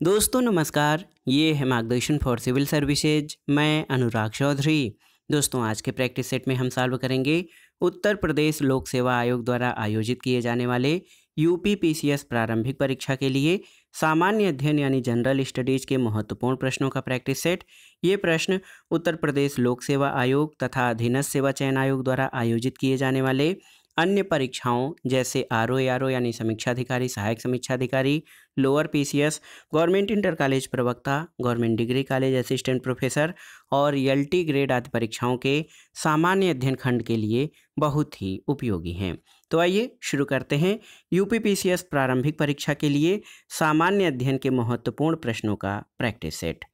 दोस्तों, नमस्कार। ये है मार्गदर्शन फॉर सिविल सर्विसेज़। मैं अनुराग चौधरी। दोस्तों, आज के प्रैक्टिस सेट में हम सॉल्व करेंगे उत्तर प्रदेश लोक सेवा आयोग द्वारा आयोजित किए जाने वाले यूपी पीसीएस प्रारंभिक परीक्षा के लिए सामान्य अध्ययन यानी जनरल स्टडीज़ के महत्वपूर्ण प्रश्नों का प्रैक्टिस सेट। ये प्रश्न उत्तर प्रदेश लोक सेवा आयोग तथा अधीनस्थ सेवा चयन आयोग द्वारा आयोजित किए जाने वाले अन्य परीक्षाओं जैसे आर ओ आर ओ यानी समीक्षा अधिकारी सहायक समीक्षा अधिकारी lower PCS, government inter college प्रवक्ता, government degree college assistant professor और एल टी ग्रेड आदि परीक्षाओं के सामान्य अध्ययन खंड के लिए बहुत ही उपयोगी हैं। तो आइए शुरू करते हैं यूपी पीसीएस प्रारंभिक परीक्षा के लिए सामान्य अध्ययन के महत्वपूर्ण प्रश्नों का प्रैक्टिस सेट।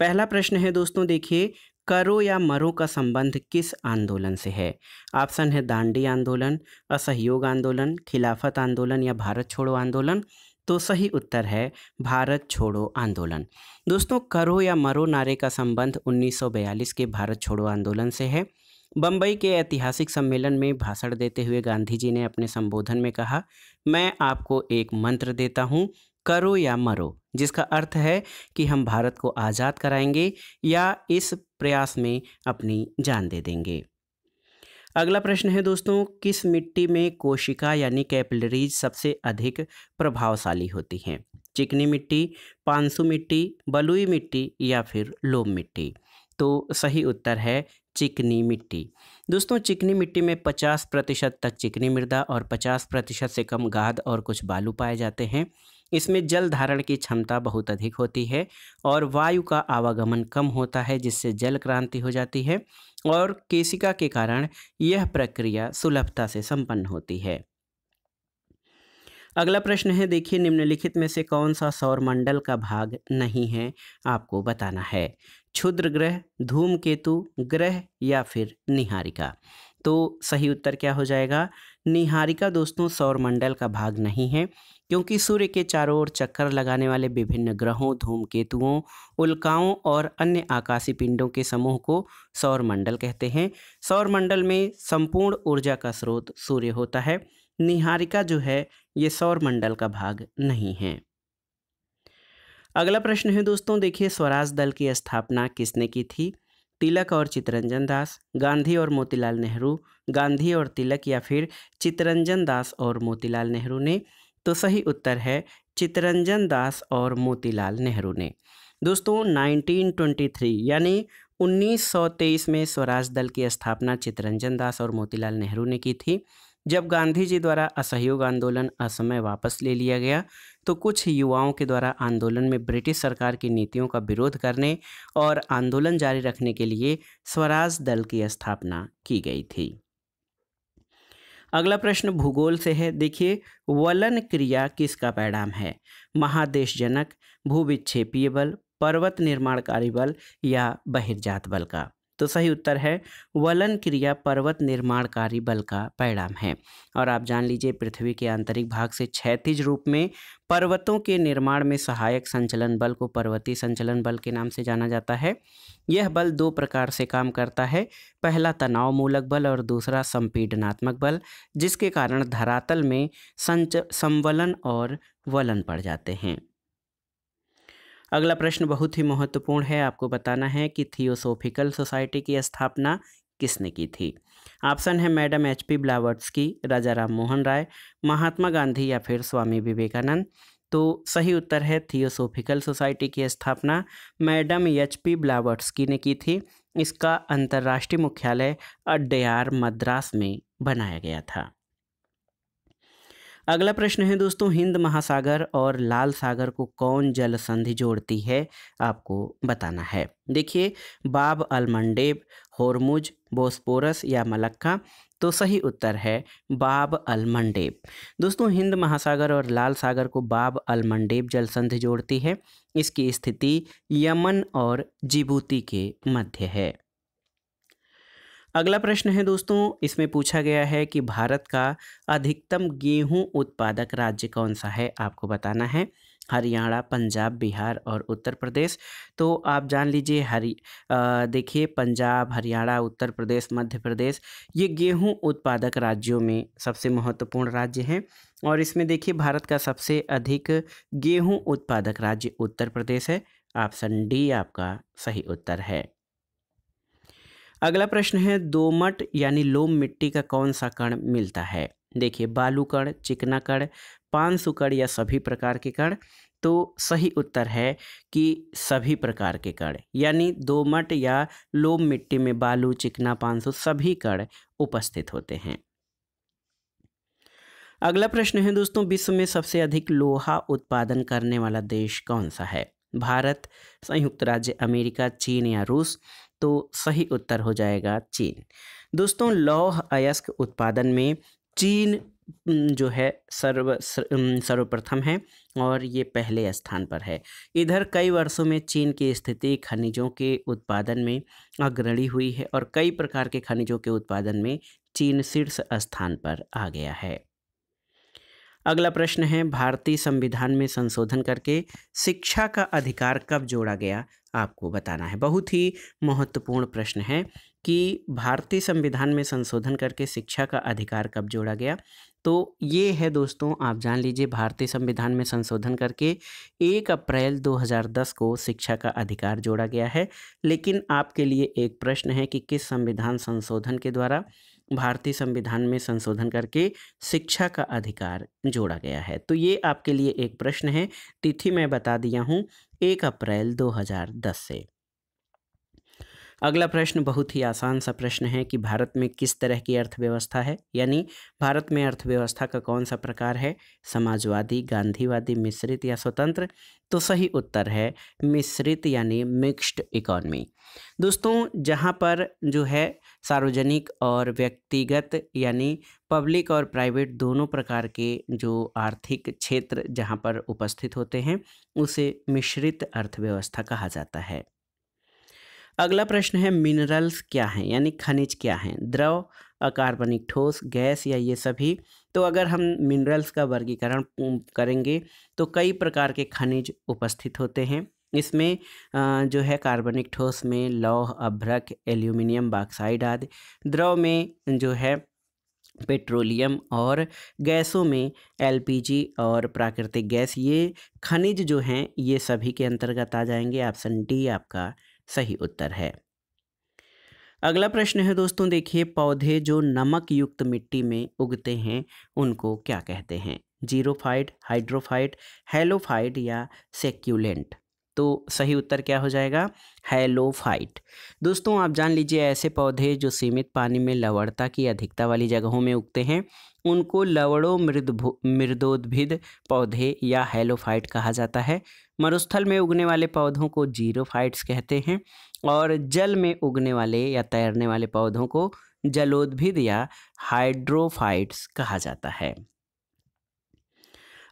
पहला प्रश्न है दोस्तों, देखिए करो या मरो का संबंध किस आंदोलन से है? ऑप्शन है दांडी आंदोलन, असहयोग आंदोलन, खिलाफत आंदोलन या भारत छोड़ो आंदोलन। तो सही उत्तर है भारत छोड़ो आंदोलन। दोस्तों, करो या मरो नारे का संबंध 1942 के भारत छोड़ो आंदोलन से है। बम्बई के ऐतिहासिक सम्मेलन में भाषण देते हुए गांधी जी ने अपने संबोधन में कहा, मैं आपको एक मंत्र देता हूँ करो या मरो, जिसका अर्थ है कि हम भारत को आज़ाद कराएँगे या इस प्रयास में अपनी जान दे देंगे। अगला प्रश्न है दोस्तों, किस मिट्टी में कोशिका यानी कैपिलरीज सबसे अधिक प्रभावशाली होती हैं? चिकनी मिट्टी, पानसु मिट्टी, बलुई मिट्टी या फिर लोम मिट्टी? तो सही उत्तर है चिकनी मिट्टी। दोस्तों, चिकनी मिट्टी में 50 प्रतिशत तक चिकनी मृदा और 50 प्रतिशत से कम गाद और कुछ बालू पाए जाते हैं। इसमें जल धारण की क्षमता बहुत अधिक होती है और वायु का आवागमन कम होता है, जिससे जल क्रांति हो जाती है और केसिका के कारण यह प्रक्रिया सुलभता से संपन्न होती है। अगला प्रश्न है, देखिए निम्नलिखित में से कौन सा सौर मंडल का भाग नहीं है आपको बताना है? क्षुद्र ग्रह, धूमकेतु, ग्रह या फिर निहारिका? तो सही उत्तर क्या हो जाएगा? निहारिका दोस्तों सौरमंडल का भाग नहीं है क्योंकि सूर्य के चारों ओर चक्कर लगाने वाले विभिन्न ग्रहों, धूमकेतुओं, उल्काओं और अन्य आकाशीय पिंडों के समूह को सौरमंडल कहते हैं। सौरमंडल में संपूर्ण ऊर्जा का स्रोत सूर्य होता है। निहारिका जो है, ये सौरमंडल का भाग नहीं है। अगला प्रश्न है दोस्तों, देखिए स्वराज दल की स्थापना किसने की थी? तिलक और चितरंजन दास, गांधी और मोतीलाल नेहरू, गांधी और तिलक या फिर चितरंजन दास और मोतीलाल नेहरू ने तो सही उत्तर है चितरंजन दास और मोतीलाल नेहरू ने। दोस्तों 1923 यानी 1923 में स्वराज दल की स्थापना चितरंजन दास और मोतीलाल नेहरू ने की थी। जब गांधी जी द्वारा असहयोग आंदोलन असमय वापस ले लिया गया तो कुछ युवाओं के द्वारा आंदोलन में ब्रिटिश सरकार की नीतियों का विरोध करने और आंदोलन जारी रखने के लिए स्वराज दल की स्थापना की गई थी। अगला प्रश्न भूगोल से है। देखिए, वलन क्रिया किसका परिणाम है? महादेश जनक भूविच्छेपीय बल, पर्वत निर्माणकारी बल या बहिर्जात बल का? तो सही उत्तर है, वलन क्रिया पर्वत निर्माणकारी बल का परिणाम है। और आप जान लीजिए, पृथ्वी के आंतरिक भाग से क्षैतिज रूप में पर्वतों के निर्माण में सहायक संचलन बल को पर्वतीय संचलन बल के नाम से जाना जाता है। यह बल दो प्रकार से काम करता है, पहला तनाव मूलक बल और दूसरा संपीडनात्मक बल, जिसके कारण धरातल में संच, संवलन और वलन पड़ जाते हैं। अगला प्रश्न बहुत ही महत्वपूर्ण है। आपको बताना है कि थियोसोफिकल सोसाइटी की स्थापना किसने की थी? ऑप्शन है मैडम एच पी की राजा राम मोहन राय, महात्मा गांधी या फिर स्वामी विवेकानंद। तो सही उत्तर है थियोसोफिकल सोसाइटी की स्थापना मैडम एच पी की ने की थी। इसका अंतर्राष्ट्रीय मुख्यालय अड्डयार मद्रास में बनाया गया था। अगला प्रश्न है दोस्तों, हिंद महासागर और लाल सागर को कौन जल संधि जोड़ती है, आपको बताना है। देखिए, बाब अलमंडेब, होरमुज, बोस्पोरस या मलक्का तो सही उत्तर है बाब अलमंडेब। दोस्तों, हिंद महासागर और लाल सागर को बाब अलमंडेब जल संधि जोड़ती है। इसकी स्थिति यमन और जिबूती के मध्य है। अगला प्रश्न है दोस्तों, इसमें पूछा गया है कि भारत का अधिकतम गेहूँ उत्पादक राज्य कौन सा है? आपको बताना है, हरियाणा, पंजाब, बिहार और उत्तर प्रदेश। तो आप जान लीजिए, हरि देखिए, पंजाब, हरियाणा, उत्तर प्रदेश, मध्य प्रदेश, ये गेहूँ उत्पादक राज्यों में सबसे महत्वपूर्ण राज्य हैं। और इसमें देखिए, भारत का सबसे अधिक गेहूँ उत्पादक राज्य उत्तर प्रदेश है। ऑप्शन डी आपका सही उत्तर है। अगला प्रश्न है, दोमट यानी लोम मिट्टी का कौन सा कण मिलता है? देखिए, बालू कण, चिकना कण पांसु कण या सभी प्रकार के कण। तो सही उत्तर है कि सभी प्रकार के कण, यानी दोमट या लोम मिट्टी में बालू, चिकना पांसु सभी कण उपस्थित होते हैं। अगला प्रश्न है, दोस्तों, विश्व में सबसे अधिक लोहा उत्पादन करने वाला देश कौन सा है? भारत, संयुक्त राज्य अमेरिका, चीन या रूस। तो सही उत्तर हो जाएगा चीन। दोस्तों, लौह अयस्क उत्पादन में चीन जो है सर्व सर्वप्रथम है और ये पहले स्थान पर है। इधर कई वर्षों में चीन की स्थिति खनिजों के उत्पादन में अग्रणी हुई है और कई प्रकार के खनिजों के उत्पादन में चीन शीर्ष स्थान पर आ गया है। अगला प्रश्न है, भारतीय संविधान में संशोधन करके शिक्षा का अधिकार कब जोड़ा गया? आपको बताना है। बहुत ही महत्वपूर्ण प्रश्न है कि भारतीय संविधान में संशोधन करके शिक्षा का अधिकार कब जोड़ा गया? तो ये है दोस्तों, आप जान लीजिए, भारतीय संविधान में संशोधन करके एक अप्रैल 2010 को शिक्षा का अधिकार जोड़ा गया है। लेकिन आपके लिए एक प्रश्न है कि किस संविधान संशोधन के द्वारा भारतीय संविधान में संशोधन करके शिक्षा का अधिकार जोड़ा गया है। तो ये आपके लिए एक प्रश्न है। तिथि मैं बता दिया हूँ, एक अप्रैल 2010 से। अगला प्रश्न बहुत ही आसान सा प्रश्न है कि भारत में किस तरह की अर्थव्यवस्था है? यानी भारत में अर्थव्यवस्था का कौन सा प्रकार है? समाजवादी, गांधीवादी, मिश्रित या स्वतंत्र? तो सही उत्तर है मिश्रित यानी मिक्स्ड इकॉनमी दोस्तों, जहाँ पर जो है सार्वजनिक और व्यक्तिगत यानी पब्लिक और प्राइवेट दोनों प्रकार के जो आर्थिक क्षेत्र जहाँ पर उपस्थित होते हैं, उसे मिश्रित अर्थव्यवस्था कहा जाता है। अगला प्रश्न है मिनरल्स क्या हैं? यानी खनिज क्या हैं? द्रव अकार्बनिक ठोस, गैस या ये सभी? तो अगर हम मिनरल्स का वर्गीकरण करेंगे तो कई प्रकार के खनिज उपस्थित होते हैं। इसमें जो है कार्बनिक ठोस में लौह, अभ्रक एल्यूमिनियम बॉक्साइड आदि। द्रव में जो है पेट्रोलियम और गैसों में एलपीजी और प्राकृतिक गैस। ये खनिज जो हैं, ये सभी के अंतर्गत आ जाएँगे। ऑप्शन डी आपका सही उत्तर है। अगला प्रश्न है दोस्तों, देखिए पौधे जो नमक युक्त मिट्टी में उगते हैं, उनको क्या कहते हैं? जीरोफाइट, हाइड्रोफाइट हेलोफाइड या सेक्यूलेंट? तो सही उत्तर क्या हो जाएगा? हेलोफाइट। दोस्तों, आप जान लीजिए ऐसे पौधे जो सीमित पानी में लवणता की अधिकता वाली जगहों में उगते हैं, उनको लवड़ो मृद मृदोद्भिद पौधे या हेलोफाइट कहा जाता है। मरुस्थल में उगने वाले पौधों को जीरोफाइट्स कहते हैं और जल में उगने वाले या तैरने वाले पौधों को जलोद्भिद या हाइड्रोफाइट्स कहा जाता है।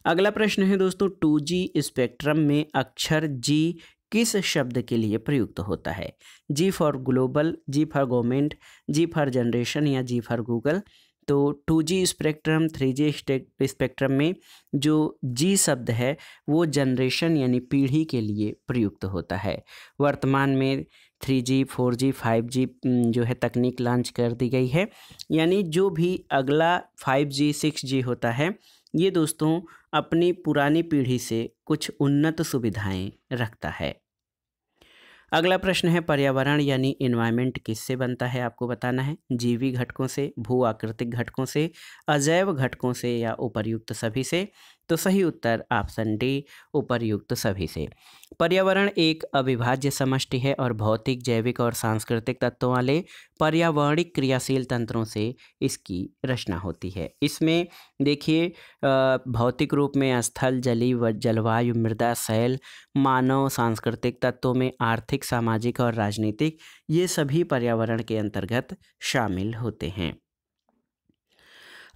अगला प्रश्न है दोस्तों, टू जी स्पेक्ट्रम में अक्षर जी किस शब्द के लिए प्रयुक्त होता है? G for global, G for government, G for generation या जी फॉर गूगल। तो two G spectrum, three G spectrum में जो जी शब्द है, वो जनरेशन यानी पीढ़ी के लिए प्रयुक्त होता है। वर्तमान में three G, four G, five G जो है तकनीक लॉन्च कर दी गई है। यानी जो भी अगला फाइव जी, सिक्स जी होता है, ये दोस्तों अपनी पुरानी पीढ़ी से कुछ उन्नत सुविधाएँ रखता है। अगला प्रश्न है, पर्यावरण यानी इन्वायरमेंट किससे बनता है, आपको बताना है। जीवी घटकों से, भू आकृतिक घटकों से, अजैव घटकों से या उपर्युक्त सभी से। तो सही उत्तर ऑप्शन डी, उपरयुक्त सभी से। पर्यावरण एक अविभाज्य समष्टि है और भौतिक, जैविक और सांस्कृतिक तत्वों वाले पर्यावरणिक क्रियाशील तंत्रों से इसकी रचना होती है। इसमें देखिए भौतिक रूप में स्थल, जली व जलवायु, मृदा, शैल, मानव, सांस्कृतिक तत्वों में आर्थिक, सामाजिक और राजनीतिक ये सभी पर्यावरण के अंतर्गत शामिल होते हैं।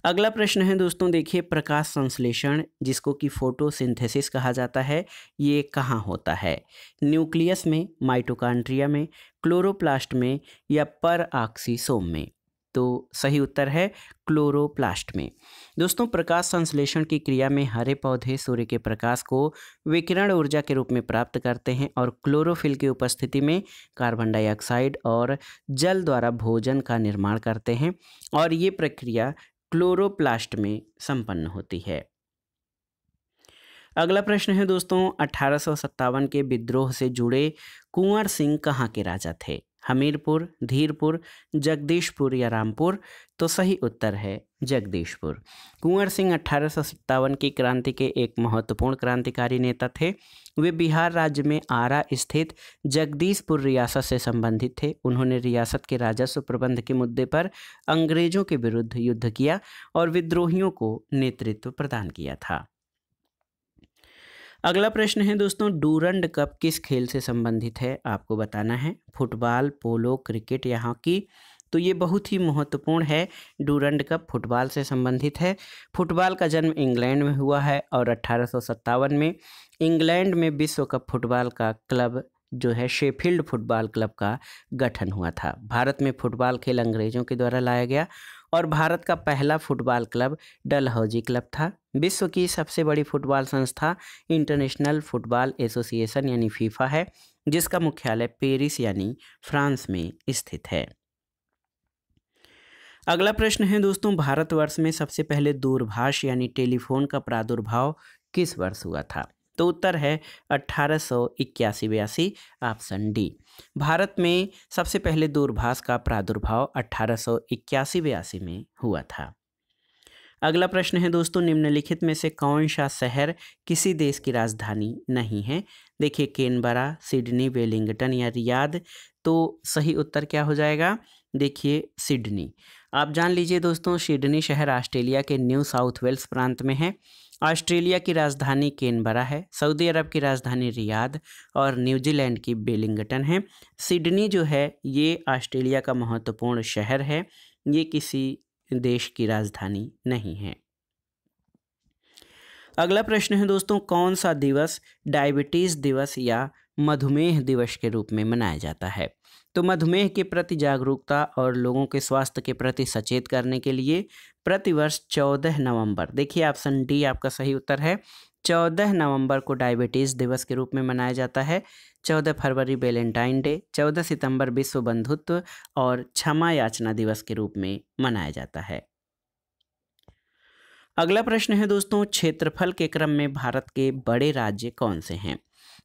अगला प्रश्न है दोस्तों, देखिए प्रकाश संश्लेषण, जिसको कि फोटोसिंथेसिस कहा जाता है, ये कहाँ होता है? न्यूक्लियस में माइटोकॉन्ड्रिया में, क्लोरोप्लास्ट में या पर आक्सीसोम में? तो सही उत्तर है क्लोरोप्लास्ट में। दोस्तों, प्रकाश संश्लेषण की क्रिया में हरे पौधे सूर्य के प्रकाश को विकिरण ऊर्जा के रूप में प्राप्त करते हैं और क्लोरोफिल की उपस्थिति में कार्बन डाइऑक्साइड और जल द्वारा भोजन का निर्माण करते हैं। और ये प्रक्रिया क्लोरोप्लास्ट में संपन्न होती है। अगला प्रश्न है दोस्तों, अठारह के विद्रोह से जुड़े कुंवर सिंह कहाँ के राजा थे? हमीरपुर, धीरपुर, जगदीशपुर या रामपुर तो सही उत्तर है जगदीशपुर। कुंवर सिंह अठारह की क्रांति के एक महत्वपूर्ण क्रांतिकारी नेता थे। वे बिहार राज्य में आरा स्थित जगदीशपुर रियासत से संबंधित थे। उन्होंने रियासत के राजस्व प्रबंध के मुद्दे पर अंग्रेज़ों के विरुद्ध युद्ध किया और विद्रोहियों को नेतृत्व प्रदान किया था। अगला प्रश्न है दोस्तों, डूरंड कप किस खेल से संबंधित है? आपको बताना है। फुटबॉल, पोलो, क्रिकेट या हॉकी? तो ये बहुत ही महत्वपूर्ण है। डूरंड कप फुटबॉल से संबंधित है। फुटबॉल का जन्म इंग्लैंड में हुआ है और अट्ठारह में इंग्लैंड में विश्व कप फुटबॉल का क्लब जो है, शेफील्ड फुटबॉल क्लब का गठन हुआ था। भारत में फुटबॉल खेल अंग्रेज़ों के द्वारा लाया गया और भारत का पहला फुटबॉल क्लब डलहौजी क्लब था। विश्व की सबसे बड़ी फुटबॉल संस्था इंटरनेशनल फुटबॉल एसोसिएशन यानी फीफा है, जिसका मुख्यालय पेरिस यानी फ्रांस में स्थित है। अगला प्रश्न है दोस्तों, भारतवर्ष में सबसे पहले दूरभाष यानी टेलीफोन का प्रादुर्भाव किस वर्ष हुआ था? तो उत्तर है अट्ठारह सौ इक्यासी बयासी ऑप्शन डी। भारत में सबसे पहले दूरभाष का प्रादुर्भाव अट्ठारह सौ इक्यासी बयासी में हुआ था। अगला प्रश्न है दोस्तों, निम्नलिखित में से कौन सा शहर किसी देश की राजधानी नहीं है? देखिए, केनबरा, सिडनी, वेलिंगटन या रियाद तो सही उत्तर क्या हो जाएगा? देखिए, सिडनी। आप जान लीजिए दोस्तों, सिडनी शहर ऑस्ट्रेलिया के न्यू साउथ वेल्स प्रांत में है। ऑस्ट्रेलिया की राजधानी केनबरा है, सऊदी अरब की राजधानी रियाद और न्यूजीलैंड की बेलिंगटन है। सिडनी जो है, ये ऑस्ट्रेलिया का महत्वपूर्ण शहर है, ये किसी देश की राजधानी नहीं है। अगला प्रश्न है दोस्तों, कौन सा दिवस डायबिटीज़ दिवस या मधुमेह दिवस के रूप में मनाया जाता है? तो मधुमेह के प्रति जागरूकता और लोगों के स्वास्थ्य के प्रति सचेत करने के लिए प्रतिवर्ष चौदह नवंबर। देखिए, ऑप्शन डी आपका सही उत्तर है। चौदह नवंबर को डायबिटीज़ दिवस के रूप में मनाया जाता है। चौदह फरवरी वेलेंटाइन डे, चौदह सितंबर विश्व बंधुत्व और क्षमा याचना दिवस के रूप में मनाया जाता है। अगला प्रश्न है दोस्तों, क्षेत्रफल के क्रम में भारत के बड़े राज्य कौन से हैं?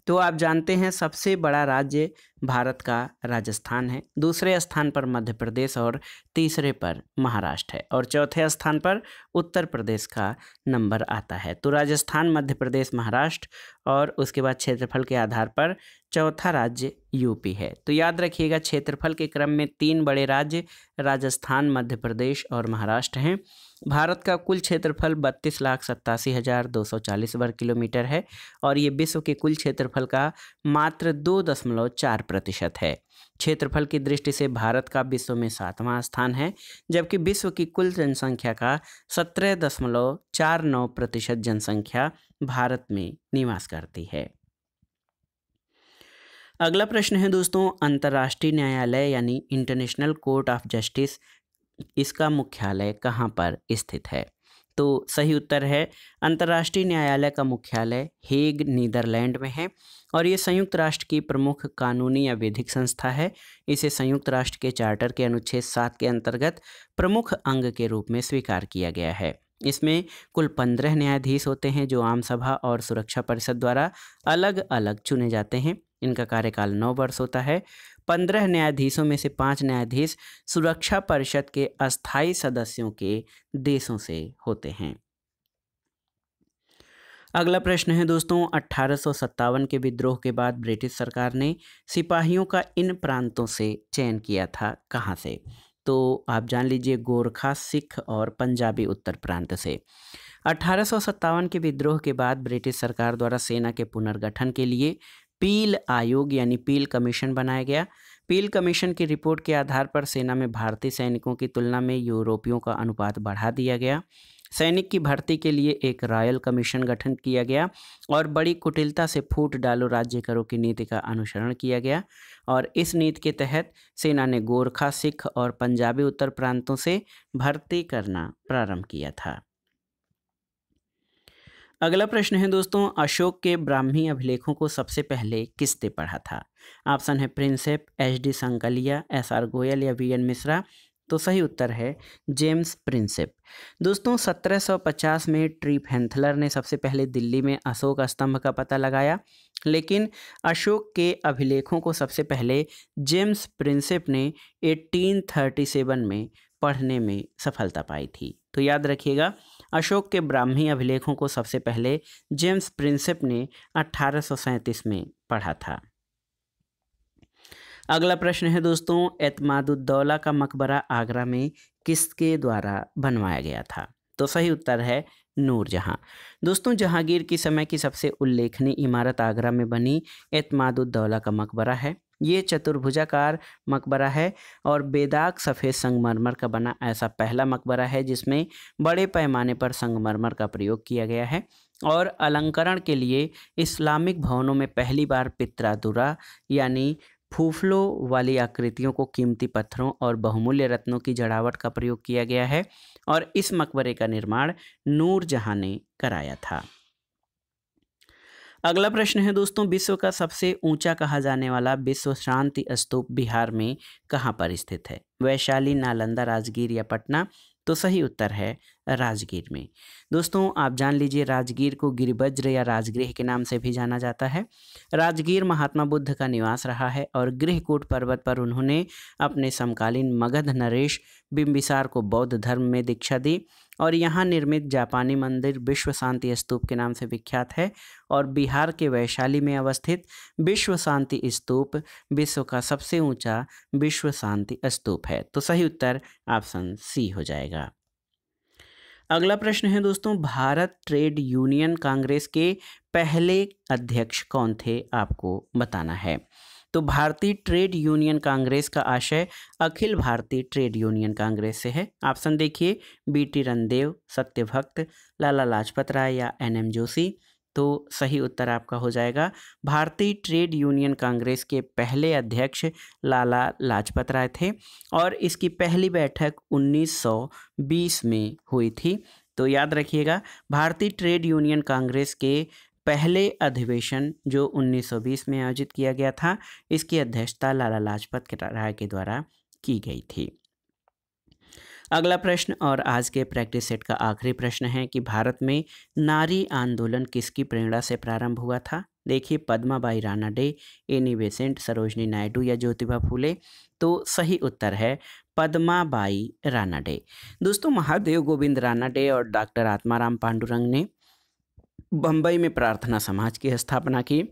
तो आप जानते हैं, सबसे बड़ा राज्य भारत का राजस्थान है। दूसरे स्थान पर मध्य प्रदेश और तीसरे पर महाराष्ट्र है और चौथे स्थान पर उत्तर प्रदेश का नंबर आता है। तो राजस्थान, मध्य प्रदेश, महाराष्ट्र और उसके बाद क्षेत्रफल के आधार पर चौथा राज्य यूपी है। तो याद रखिएगा, क्षेत्रफल के क्रम में तीन बड़े राज्य राजस्थान, मध्य प्रदेश और महाराष्ट्र हैं। भारत का कुल क्षेत्रफल बत्तीस लाख सत्तासी हज़ार दो सौ चालीस वर्ग किलोमीटर है और ये विश्व के कुल क्षेत्रफल का मात्र दो दशमलव चार प्रतिशत है। क्षेत्रफल की दृष्टि से भारत का विश्व में सातवां स्थान है, जबकि विश्व की कुल जनसंख्या का सत्रह दशमलव चार नौ प्रतिशत जनसंख्या भारत में निवास करती है। अगला प्रश्न है दोस्तों, अंतर्राष्ट्रीय न्यायालय यानी इंटरनेशनल कोर्ट ऑफ़ जस्टिस इसका मुख्यालय कहाँ पर स्थित है? तो सही उत्तर है। अंतर्राष्ट्रीय न्यायालय का मुख्यालय हेग, नीदरलैंड में है और ये संयुक्त राष्ट्र की प्रमुख कानूनी या विधिक संस्था है। इसे संयुक्त राष्ट्र के चार्टर के अनुच्छेद सात के अंतर्गत प्रमुख अंग के रूप में स्वीकार किया गया है। इसमें कुल पंद्रह न्यायाधीश होते हैं जो आम सभा और सुरक्षा परिषद द्वारा अलग अलग चुने जाते हैं। इनका कार्यकाल नौ वर्ष होता है। पंद्रह न्यायाधीशों में से पाँच न्यायाधीश सुरक्षा परिषद के अस्थाई सदस्यों के देशों से होते हैं। अगला प्रश्न है दोस्तों अट्ठारह के विद्रोह के बाद ब्रिटिश सरकार ने सिपाहियों का इन प्रांतों से चयन किया था कहाँ से? तो आप जान लीजिए गोरखा, सिख और पंजाबी उत्तर प्रांत से। अठारह सौ सत्तावन के विद्रोह के बाद ब्रिटिश सरकार द्वारा सेना के पुनर्गठन के लिए पील आयोग यानी पील कमीशन बनाया गया। पील कमीशन की रिपोर्ट के आधार पर सेना में भारतीय सैनिकों की तुलना में यूरोपियों का अनुपात बढ़ा दिया गया। सैनिक की भर्ती के लिए एक रॉयल कमीशन गठन किया गया और बड़ी कुटिलता से फूट डालो राज्य करो की नीति का अनुसरण किया गया और इस नीति के तहत सेना ने गोरखा, सिख और पंजाबी उत्तर प्रांतों से भर्ती करना प्रारंभ किया था। अगला प्रश्न है दोस्तों, अशोक के ब्राह्मी अभिलेखों को सबसे पहले किसने पढ़ा था? ऑप्शन है Prinsep, H D Sankalia, S R Goyal या वी एन मिश्रा। तो सही उत्तर है जेम्स प्रिंसेप। दोस्तों 1750 में ट्रीप हेंथलर ने सबसे पहले दिल्ली में अशोक स्तंभ का पता लगाया। लेकिन अशोक के अभिलेखों को सबसे पहले जेम्स प्रिंसेप ने 1837 में पढ़ने में सफलता पाई थी। तो याद रखिएगा, अशोक के ब्राह्मी अभिलेखों को सबसे पहले जेम्स प्रिंसिप ने अठारह में पढ़ा था। अगला प्रश्न है दोस्तों एतमादुद्दौला का मकबरा आगरा में किसके द्वारा बनवाया गया था? तो सही उत्तर है नूरजहां। दोस्तों, जहांगीर की समय की सबसे उल्लेखनीय इमारत आगरा में बनी एतमादुद्दौला का मकबरा है। ये चतुर्भुजाकार मकबरा है और बेदाग सफ़ेद संगमरमर का बना ऐसा पहला मकबरा है, जिसमें बड़े पैमाने पर संगमरमर का प्रयोग किया गया है और अलंकरण के लिए इस्लामिक भवनों में पहली बार पित्रादुरा यानी फूफलों वाली आकृतियों को कीमती पत्थरों और बहुमूल्य रत्नों की जड़ावट का प्रयोग किया गया है और इस मकबरे का निर्माण नूर जहाँ ने कराया था। अगला प्रश्न है दोस्तों, विश्व का सबसे ऊँचा कहा जाने वाला विश्व शांति स्तूप बिहार में कहाँ पर स्थित है? वैशाली, नालंदा, राजगीर या पटना? तो सही उत्तर है राजगीर में। दोस्तों, आप जान लीजिए राजगीर को गिरिवज्र या राजगृह के नाम से भी जाना जाता है। राजगीर महात्मा बुद्ध का निवास रहा है और गृहकूट पर्वत पर उन्होंने अपने समकालीन मगध नरेश बिम्बिसार को बौद्ध धर्म में दीक्षा दी और यहाँ निर्मित जापानी मंदिर विश्व शांति स्तूप के नाम से विख्यात है और बिहार के वैशाली में अवस्थित विश्व शांति स्तूप विश्व का सबसे ऊँचा विश्व शांति स्तूप है। तो सही उत्तर ऑप्शन सी हो जाएगा। अगला प्रश्न है दोस्तों, भारत ट्रेड यूनियन कांग्रेस के पहले अध्यक्ष कौन थे, आपको बताना है। तो भारतीय ट्रेड यूनियन कांग्रेस का आशय अखिल भारतीय ट्रेड यूनियन कांग्रेस से है। ऑप्शन देखिए, बी टी रणदेव सत्यभक्त, लाला लाजपत राय या एन एम जोशी। तो सही उत्तर आपका हो जाएगा। भारतीय ट्रेड यूनियन कांग्रेस के पहले अध्यक्ष लाला लाजपत राय थे और इसकी पहली बैठक 1920 में हुई थी। तो याद रखिएगा, भारतीय ट्रेड यूनियन कांग्रेस के पहले अधिवेशन जो 1920 में आयोजित किया गया था, इसकी अध्यक्षता लाला लाजपत राय के द्वारा की गई थी। अगला प्रश्न और आज के प्रैक्टिस सेट का आखिरी प्रश्न है कि भारत में नारी आंदोलन किसकी प्रेरणा से प्रारंभ हुआ था? देखिए, Padmabai Ranade Annie Besant Sarojini Naidu या ज्योतिबा फूले तो सही उत्तर है पद्माबाई राणा डे। दोस्तों, महादेव गोविंद राणा डे और डॉक्टर आत्माराम पांडुरंग ने बम्बई में प्रार्थना समाज की स्थापना की।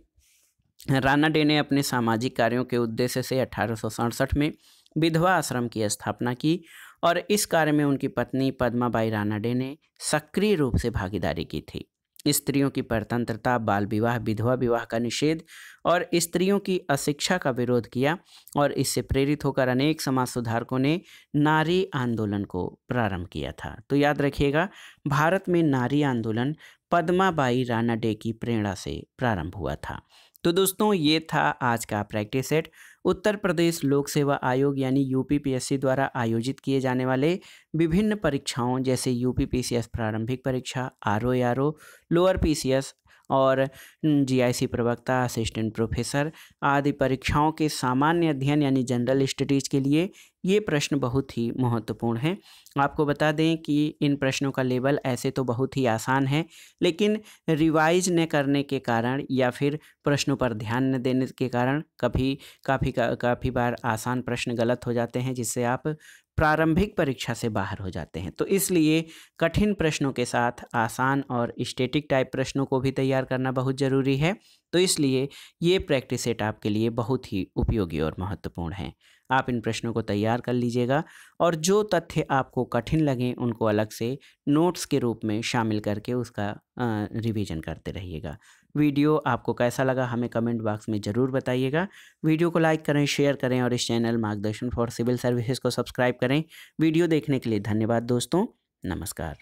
राणा डे ने अपने सामाजिक कार्यों के उद्देश्य से अठारह सौ सड़सठ में विधवा आश्रम की स्थापना की और इस कार्य में उनकी पत्नी पद्माबाई रानाडे ने सक्रिय रूप से भागीदारी की थी। स्त्रियों की परतंत्रता बाल विवाह विधवा विवाह का निषेध और स्त्रियों की अशिक्षा का विरोध किया और इससे प्रेरित होकर अनेक समाज सुधारकों ने नारी आंदोलन को प्रारंभ किया था। तो याद रखिएगा, भारत में नारी आंदोलन पद्माबाई राना डे की प्रेरणा से प्रारंभ हुआ था। तो दोस्तों, ये था आज का प्रैक्टिस सेट। उत्तर प्रदेश लोक सेवा आयोग यानी यूपीपीएससी द्वारा आयोजित किए जाने वाले विभिन्न परीक्षाओं जैसे यूपीपीसीएस प्रारंभिक परीक्षा R O R O lower PCS और जीआईसी प्रवक्ता, असिस्टेंट प्रोफेसर आदि परीक्षाओं के सामान्य अध्ययन यानी जनरल स्टडीज़ के लिए ये प्रश्न बहुत ही महत्वपूर्ण हैं। आपको बता दें कि इन प्रश्नों का लेवल ऐसे तो बहुत ही आसान है, लेकिन रिवाइज न करने के कारण या फिर प्रश्नों पर ध्यान न देने के कारण कभी, काफ़ी काफ़ी बार आसान प्रश्न गलत हो जाते हैं, जिससे आप प्रारंभिक परीक्षा से बाहर हो जाते हैं। तो इसलिए कठिन प्रश्नों के साथ आसान और स्टेटिक टाइप प्रश्नों को भी तैयार करना बहुत ज़रूरी है। तो इसलिए ये प्रैक्टिस सेट आपके लिए बहुत ही उपयोगी और महत्वपूर्ण है। आप इन प्रश्नों को तैयार कर लीजिएगा और जो तथ्य आपको कठिन लगें उनको अलग से नोट्स के रूप में शामिल करके उसका रिवीजन करते रहिएगा। वीडियो आपको कैसा लगा हमें कमेंट बॉक्स में ज़रूर बताइएगा। वीडियो को लाइक करें, शेयर करें और इस channel Margdarshan for civil services को सब्सक्राइब करें। वीडियो देखने के लिए धन्यवाद दोस्तों। नमस्कार।